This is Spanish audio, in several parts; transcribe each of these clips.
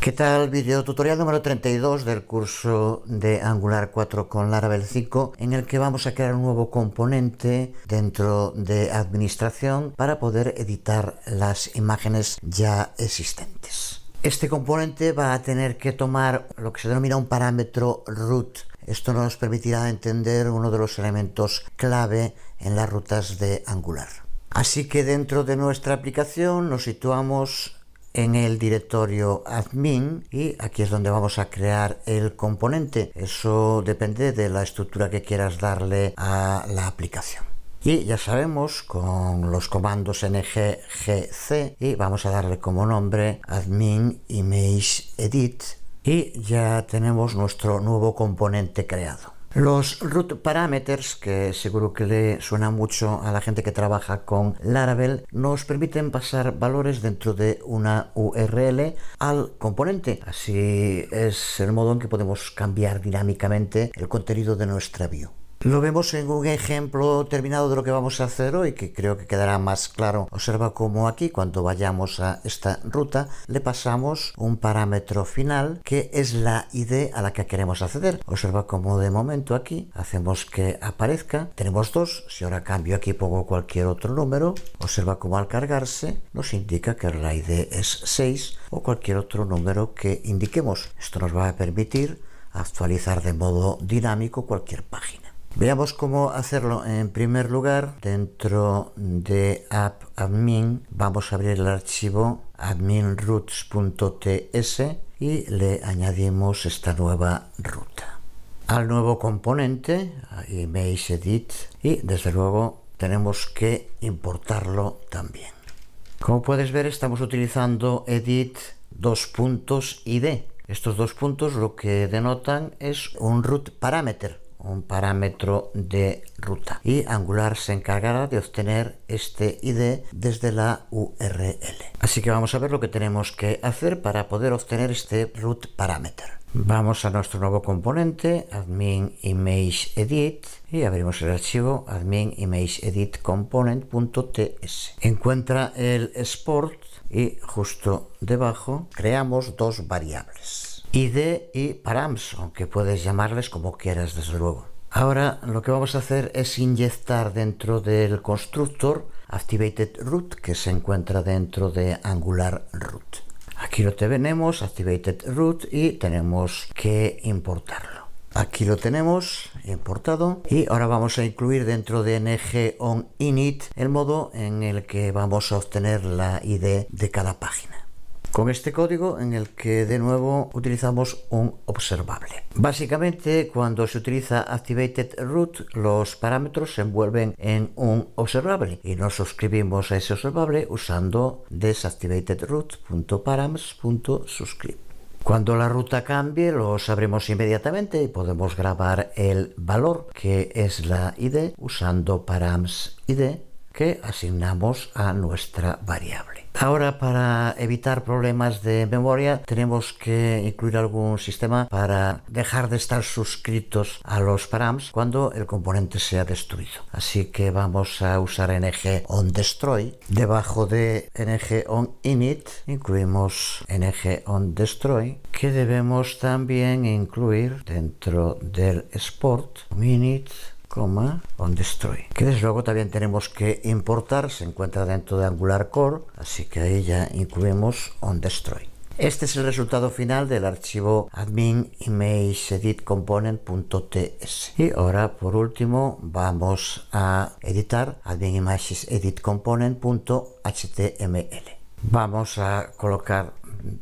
¿Qué tal? Video tutorial número 32 del curso de Angular 4 con Laravel 5 en el que vamos a crear un nuevo componente dentro de administración para poder editar las imágenes ya existentes. Este componente va a tener que tomar lo que se denomina un parámetro root. Esto nos permitirá entender uno de los elementos clave en las rutas de Angular. Así que dentro de nuestra aplicación nos situamos en el directorio admin y aquí es donde vamos a crear el componente. Eso depende de la estructura que quieras darle a la aplicación. Y ya sabemos con los comandos nggc y vamos a darle como nombre admin image edit y ya tenemos nuestro nuevo componente creado. Los root parameters, que seguro que le suena mucho a la gente que trabaja con Laravel, nos permiten pasar valores dentro de una URL al componente. Así es el modo en que podemos cambiar dinámicamente el contenido de nuestra view. Lo vemos en un ejemplo terminado de lo que vamos a hacer hoy, que creo que quedará más claro. Observa cómo aquí, cuando vayamos a esta ruta, le pasamos un parámetro final que es la ID a la que queremos acceder. Observa cómo de momento aquí hacemos que aparezca. Tenemos dos. Si ahora cambio aquí pongo cualquier otro número, observa cómo al cargarse nos indica que la ID es 6 o cualquier otro número que indiquemos. Esto nos va a permitir actualizar de modo dinámico cualquier página. Veamos cómo hacerlo. En primer lugar, dentro de AppAdmin vamos a abrir el archivo adminroots.ts y le añadimos esta nueva ruta. Al nuevo componente, ImageEdit, y desde luego tenemos que importarlo también. Como puedes ver, estamos utilizando edit dos puntos id. Estos dos puntos lo que denotan es un root parameter, un parámetro de ruta y Angular se encargará de obtener este ID desde la URL. Así que vamos a ver lo que tenemos que hacer para poder obtener este root parameter. Vamos a nuestro nuevo componente, admin image edit, y abrimos el archivo admin image edit component.ts. Encuentra el export y justo debajo creamos dos variables id y params, aunque puedes llamarles como quieras, desde luego. Ahora lo que vamos a hacer es inyectar dentro del constructor activated root que se encuentra dentro de angular root. Aquí lo tenemos, activated root, y tenemos que importarlo. Aquí lo tenemos importado y ahora vamos a incluir dentro de ng on init el modo en el que vamos a obtener la id de cada página con este código en el que de nuevo utilizamos un observable. Básicamente cuando se utiliza activated root los parámetros se envuelven en un observable y nos suscribimos a ese observable usando desactivatedroot.params.suscribe. Cuando la ruta cambie lo sabremos inmediatamente y podemos grabar el valor que es la id usando params id que asignamos a nuestra variable. Ahora para evitar problemas de memoria tenemos que incluir algún sistema para dejar de estar suscritos a los params cuando el componente sea destruido. Así que vamos a usar ng. Debajo de ng on init incluimos ng que debemos también incluir dentro del export init coma on destroy que desde luego también tenemos que importar se encuentra dentro de angular core así que ahí ya incluimos on destroy. Este es el resultado final del archivo admin image edit component.ts y ahora por último vamos a editar admin images edit component.html vamos a colocar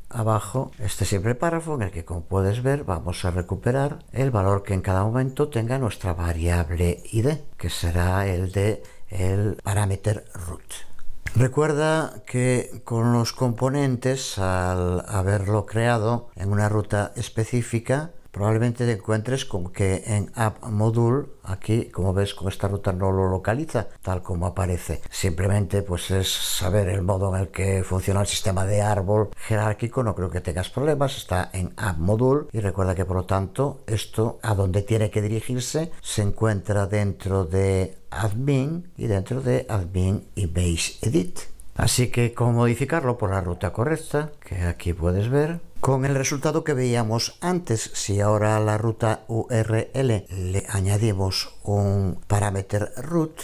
abajo este simple párrafo en el que como puedes ver vamos a recuperar el valor que en cada momento tenga nuestra variable id que será el de el parámetro root. Recuerda que con los componentes, al haberlo creado en una ruta específica, probablemente te encuentres con que en app module aquí como ves con esta ruta no lo localiza tal como aparece. Simplemente pues es saber el modo en el que funciona el sistema de árbol jerárquico no creo que tengas problemas está en app module. Y recuerda que por lo tanto esto a donde tiene que dirigirse se encuentra dentro de admin y dentro de admin y base edit Así que cómo modificarlo por la ruta correcta, que aquí puedes ver, con el resultado que veíamos antes. Si ahora a la ruta URL le añadimos un parámetro root,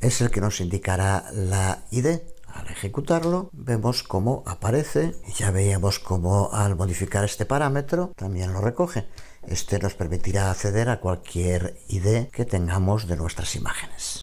es el que nos indicará la ID. Al ejecutarlo vemos cómo aparece ya veíamos cómo al modificar este parámetro también lo recoge. Este nos permitirá acceder a cualquier ID que tengamos de nuestras imágenes.